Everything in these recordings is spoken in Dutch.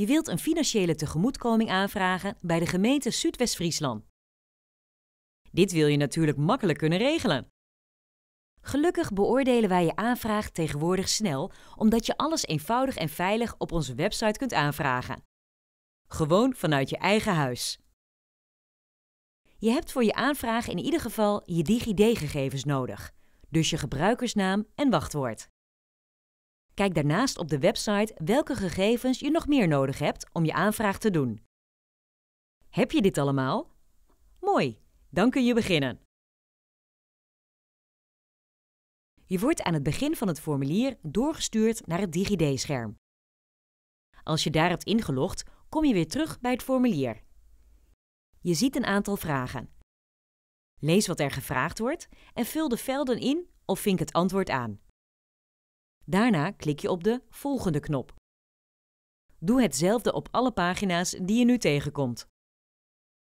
Je wilt een financiële tegemoetkoming aanvragen bij de gemeente Zuidwest-Friesland. Dit wil je natuurlijk makkelijk kunnen regelen. Gelukkig beoordelen wij je aanvraag tegenwoordig snel, omdat je alles eenvoudig en veilig op onze website kunt aanvragen. Gewoon vanuit je eigen huis. Je hebt voor je aanvraag in ieder geval je DigiD-gegevens nodig, dus je gebruikersnaam en wachtwoord. Kijk daarnaast op de website welke gegevens je nog meer nodig hebt om je aanvraag te doen. Heb je dit allemaal? Mooi, dan kun je beginnen. Je wordt aan het begin van het formulier doorgestuurd naar het DigiD-scherm. Als je daar hebt ingelogd, kom je weer terug bij het formulier. Je ziet een aantal vragen. Lees wat er gevraagd wordt en vul de velden in of vink het antwoord aan. Daarna klik je op de Volgende knop. Doe hetzelfde op alle pagina's die je nu tegenkomt.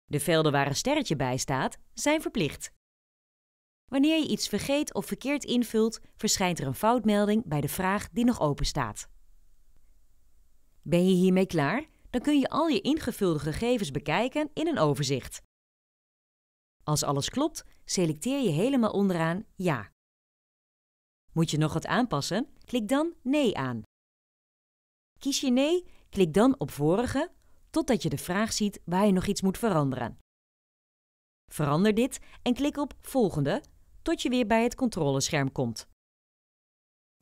De velden waar een sterretje bij staat, zijn verplicht. Wanneer je iets vergeet of verkeerd invult, verschijnt er een foutmelding bij de vraag die nog open staat. Ben je hiermee klaar? Dan kun je al je ingevulde gegevens bekijken in een overzicht. Als alles klopt, selecteer je helemaal onderaan Ja. Moet je nog wat aanpassen? Klik dan Nee aan. Kies je Nee, klik dan op Vorige, totdat je de vraag ziet waar je nog iets moet veranderen. Verander dit en klik op Volgende, tot je weer bij het controlescherm komt.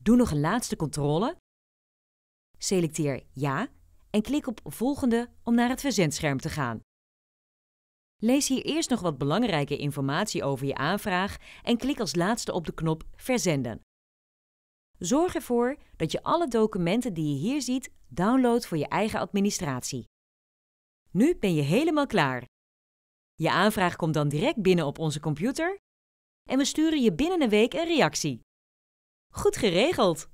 Doe nog een laatste controle. Selecteer Ja en klik op Volgende om naar het verzendscherm te gaan. Lees hier eerst nog wat belangrijke informatie over je aanvraag en klik als laatste op de knop Verzenden. Zorg ervoor dat je alle documenten die je hier ziet downloadt voor je eigen administratie. Nu ben je helemaal klaar. Je aanvraag komt dan direct binnen op onze computer en we sturen je binnen een week een reactie. Goed geregeld!